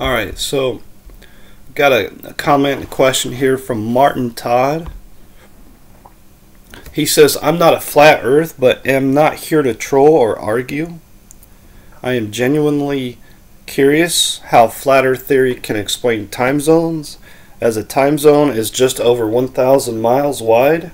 All right, so got a, a comment and question here from Martin Todd. He says, I'm not a flat earth, but am not here to troll or argue. I am genuinely curious how flat earth theory can explain time zones, as a time zone is just over 1,000 miles wide.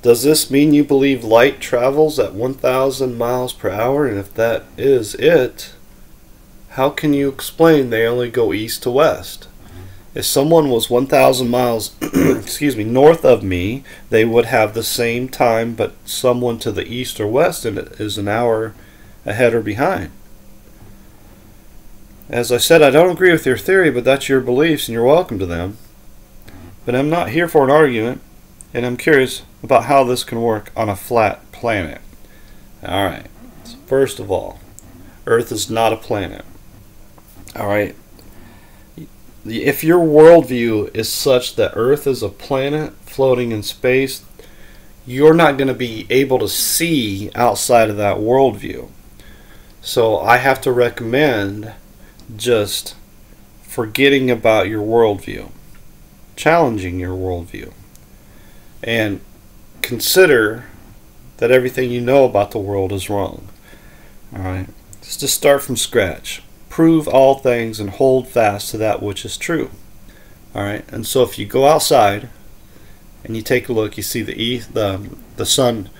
Does this mean you believe light travels at 1,000 miles per hour? And if that is it, how can you explain they only go east to west? If someone was 1,000 miles, excuse me, north of me, they would have the same time, but someone to the east or west is an hour ahead or behind. As I said, I don't agree with your theory, but that's your beliefs and you're welcome to them. But I'm not here for an argument, and I'm curious about how this can work on a flat planet. Alright, first of all, Earth is not a planet. Alright, if your worldview is such that Earth is a planet floating in space, you're not going to be able to see outside of that worldview. So I have to recommend just forgetting about your worldview, challenging your worldview, and consider that everything you know about the world is wrong. All right, just start from scratch prove all things and hold fast to that which is true. All right, and so if you go outside and you take a look, you see the east, the the sun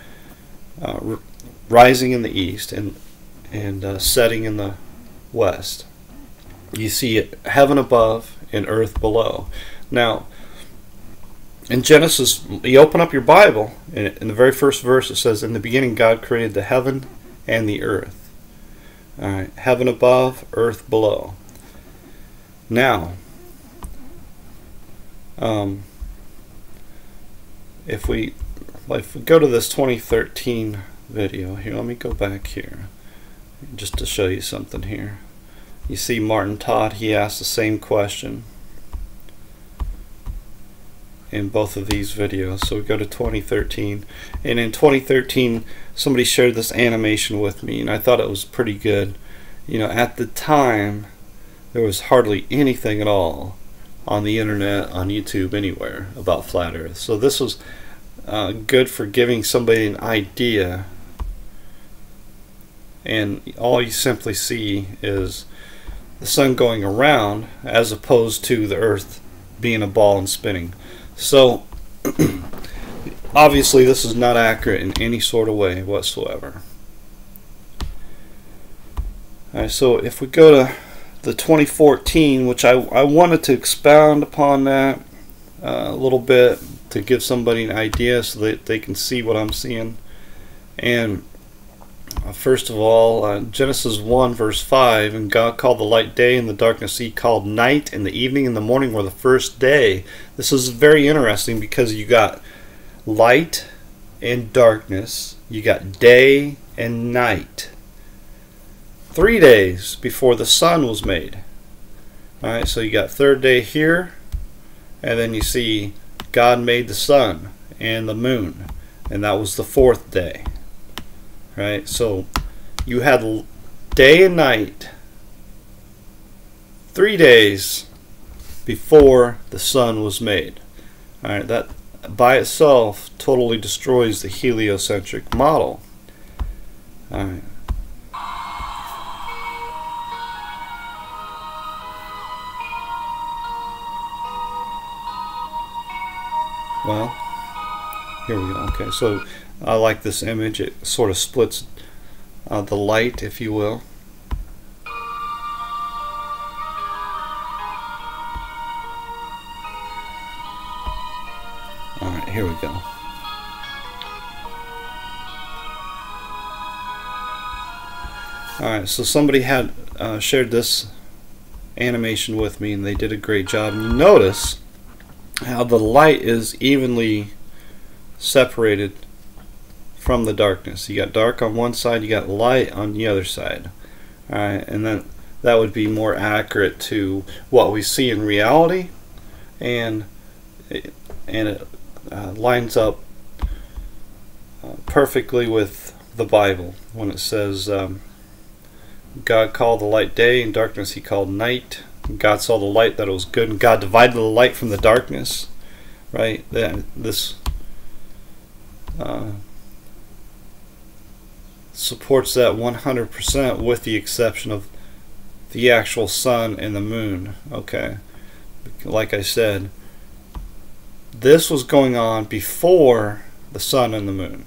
uh, rising in the east and and uh, setting in the west. You see it, heaven above and earth below. Now, in Genesis, you open up your Bible, and in the very first verse it says, "In the beginning, God created the heaven and the earth." All right, heaven above, earth below. Now, um, if we if we go to this 2013 video here, let me go back here just to show you something here. You see Martin Todd, he asked the same question in both of these videos. So we go to 2013, and in 2013, somebody shared this animation with me, and I thought it was pretty good. You know, at the time, there was hardly anything at all on the internet, on YouTube, anywhere about flat Earth. So this was uh, good for giving somebody an idea. And all you simply see is the sun going around as opposed to the Earth being a ball and spinning. So, obviously, this is not accurate in any sort of way whatsoever. Alright, so if we go to the 2014, which I, I wanted to expound upon that uh, a little bit to give somebody an idea so that they can see what I'm seeing. And first of all, uh, Genesis 1, verse 5, and God called the light day, and the darkness he called night, and the evening and the morning were the first day. This is very interesting because you got light and darkness, you got day and night. Three days before the sun was made. Alright, so you got third day here, and then you see God made the sun and the moon, and that was the fourth day right? So you had day and night, three days before the sun was made. All right, that by itself totally destroys the heliocentric model. All right. Well, here we go. Okay, so I like this image. It sort of splits uh, the light, if you will. Alright, here we go. Alright, so somebody had uh, shared this animation with me and they did a great job. And you notice how the light is evenly separated from the darkness. You got dark on one side, you got light on the other side. Alright, and then that would be more accurate to what we see in reality and it, and it uh, lines up uh, perfectly with the Bible when it says um, God called the light day and darkness he called night God saw the light that it was good, and God divided the light from the darkness. Right? Then this uh, supports that 100% with the exception of the actual sun and the moon. Okay. Like I said, this was going on before the sun and the moon.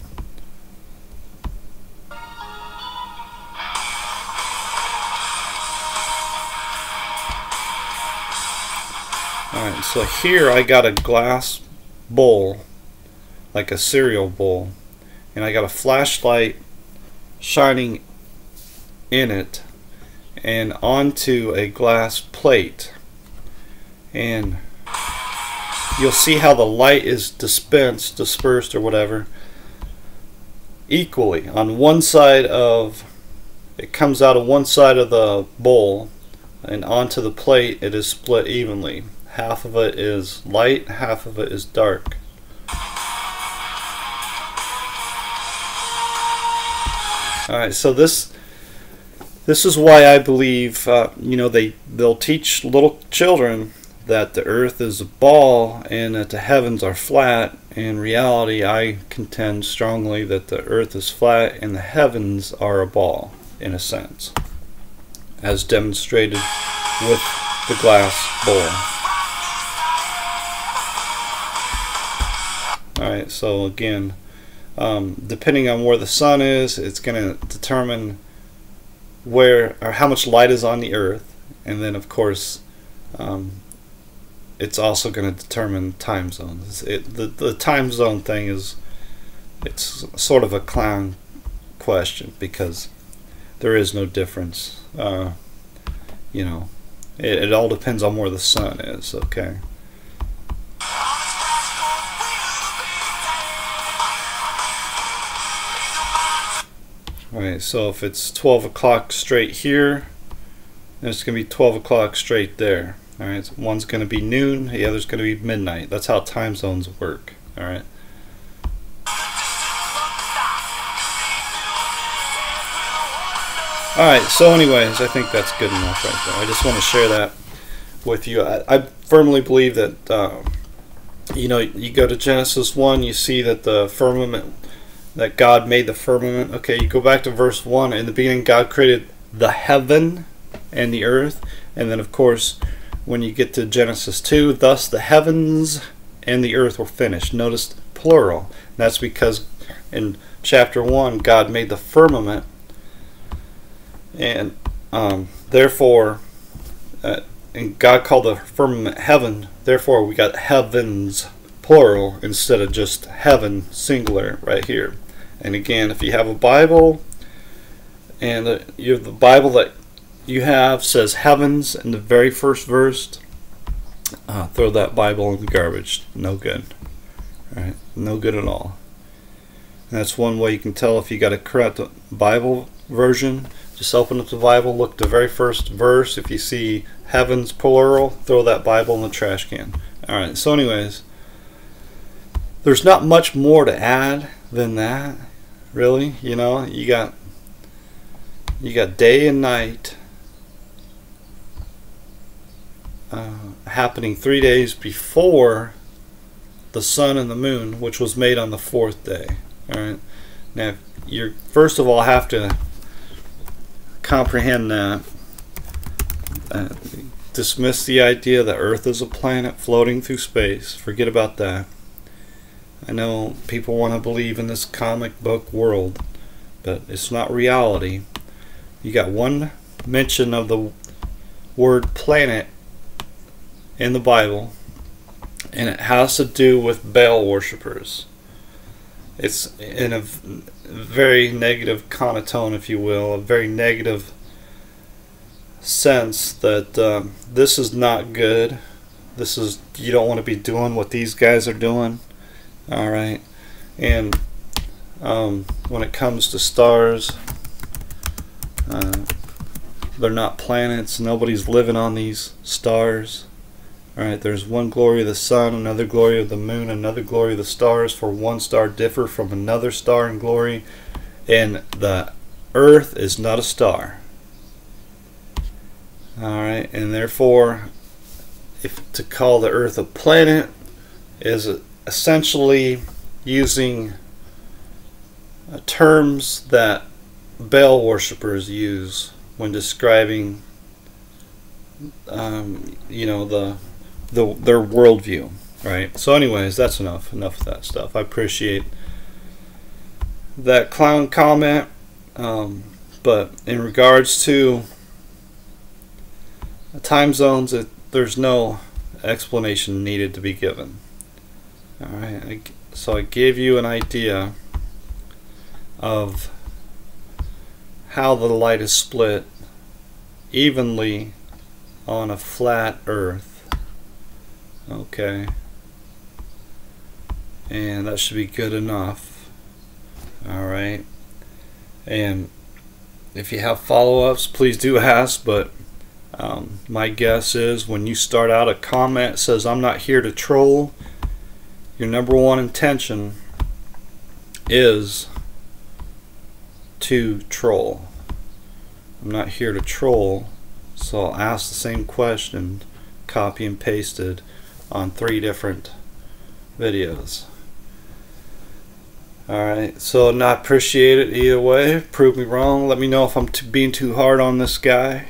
Alright, so here I got a glass bowl, like a cereal bowl, and I got a flashlight shining in it and onto a glass plate. And you'll see how the light is dispensed dispersed or whatever equally. On one side of it comes out of one side of the bowl and onto the plate it is split evenly. Half of it is light half of it is dark Alright, so this this is why I believe uh, you know they they'll teach little children that the earth is a ball and that the heavens are flat. In reality, I contend strongly that the earth is flat and the heavens are a ball in a sense, as demonstrated with the glass bowl. Alright, so again, um, depending on where the sun is, it's going to determine where or how much light is on the earth, and then of course, um, it's also going to determine time zones. It, the the time zone thing is it's sort of a clown question because there is no difference. Uh, you know, it, it all depends on where the sun is. Okay. Alright, so if it's 12 o'clock straight here, then it's going to be 12 o'clock straight there. Alright, so one's going to be noon, the other's going to be midnight. That's how time zones work. Alright. Alright, so anyways, I think that's good enough right there. I just want to share that with you. I, I firmly believe that, uh, you know, you go to Genesis 1, you see that the firmament that God made the firmament. Okay, you go back to verse 1. In the beginning, God created the heaven and the earth. And then, of course, when you get to Genesis 2, thus the heavens and the earth were finished. Notice plural. That's because in chapter 1, God made the firmament. And um, therefore, uh, and God called the firmament heaven. Therefore, we got heavens plural instead of just heaven singular right here. And again, if you have a Bible and uh, you have the Bible that you have says heavens in the very first verse, uh, throw that Bible in the garbage. No good. Right? No good at all. And that's one way you can tell if you got a correct Bible version. Just open up the Bible, look the very first verse. If you see heavens plural, throw that Bible in the trash can. Alright, so anyways, there's not much more to add than that really you know? You got you got day and night uh, happening three days before the sun and the moon which was made on the fourth day all right now you first of all have to comprehend that uh, dismiss the idea that earth is a planet floating through space forget about that I know people want to believe in this comic book world, but it's not reality. You got one mention of the word planet in the Bible, and it has to do with Baal worshippers. It's in a very negative connotation, if you will, a very negative sense that um, this is not good. This is you don't want to be doing what these guys are doing all right. And um, when it comes to stars uh, they're not planets. Nobody's living on these stars. All right. There's one glory of the sun another glory of the moon another glory of the stars for one star differ from another star in glory. And the earth is not a star. Alright, and therefore, if to call the Earth a planet is essentially using uh, terms that Baal worshippers use when describing, um, you know, the, the their worldview, right? So, anyways, that's enough. Enough of that stuff. I appreciate that clown comment, um, but in regards to time zones, it, there's no explanation needed to be given. All right, so I gave you an idea of how the light is split evenly on a flat earth. Okay. And that should be good enough. Alright. And if you have follow-ups please do ask but um, my guess is when you start out a comment says I'm not here to troll your number one intention is to troll. I'm not here to troll, so I'll ask the same question, copy and pasted on three different videos. Alright, so not appreciate it either way. Prove me wrong. Let me know if I'm being too hard on this guy.